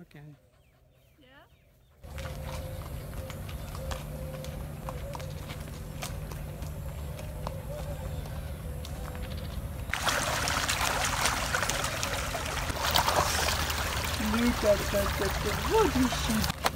Okay. Yeah. That, that, that. What is she?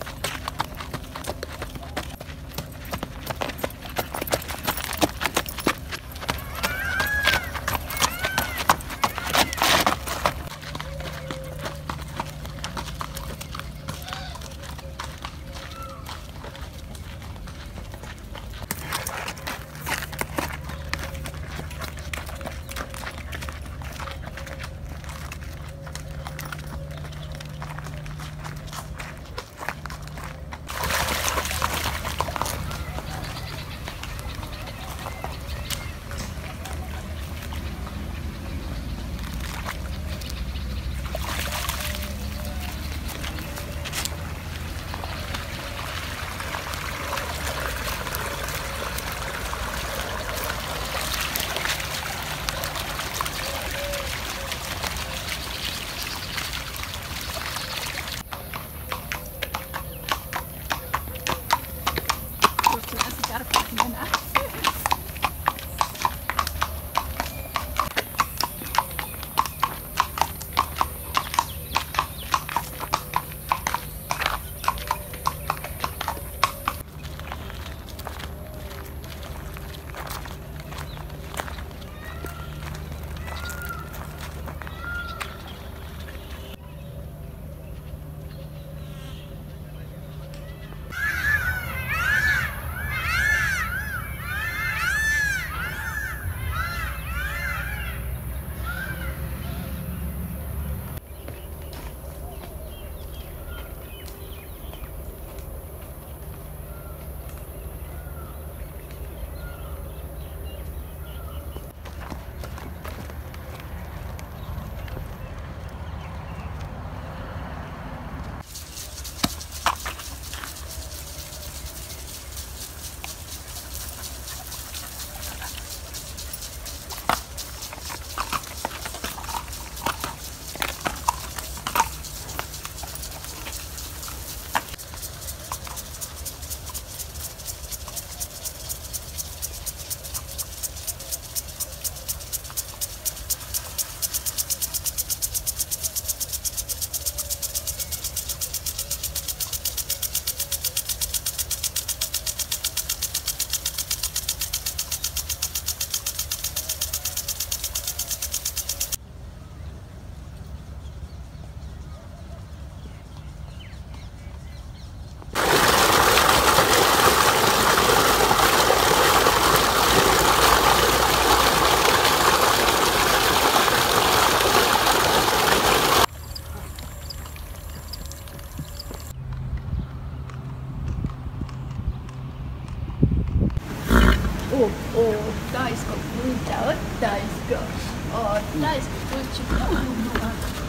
Oh, oh, Daisko pyytää, Daisko. Oh, Daisko pyytää. Nyt on kuule sulle